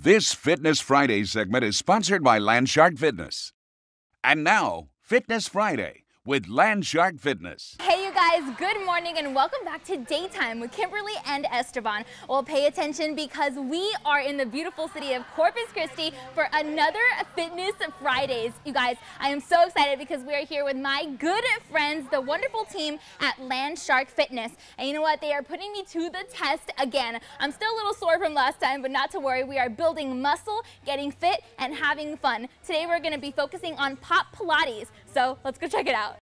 This Fitness Friday segment is sponsored by Landshark Fitness. And now, Fitness Friday with Landshark Fitness. Hey, guys, good morning and welcome back to Daytime with Kimberly and Esteban. Well, pay attention because we are in the beautiful city of Corpus Christi for another Fitness Fridays. You guys, I am so excited because we are here with my good friends, the wonderful team at Landshark Fitness. And you know what? They are putting me to the test again. I'm still a little sore from last time, but not to worry. We are building muscle, getting fit, and having fun. Today, we're going to be focusing on Pop Pilates. So let's go check it out.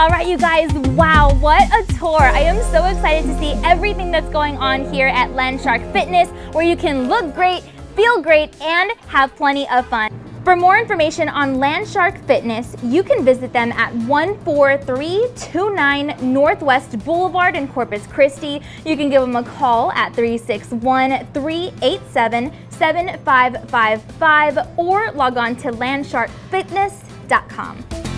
All right, you guys, wow, what a tour. I am so excited to see everything that's going on here at Landshark Fitness, where you can look great, feel great, and have plenty of fun. For more information on Landshark Fitness, you can visit them at 14329 Northwest Boulevard in Corpus Christi. You can give them a call at 361 387 7555 or log on to landsharkfitness.com.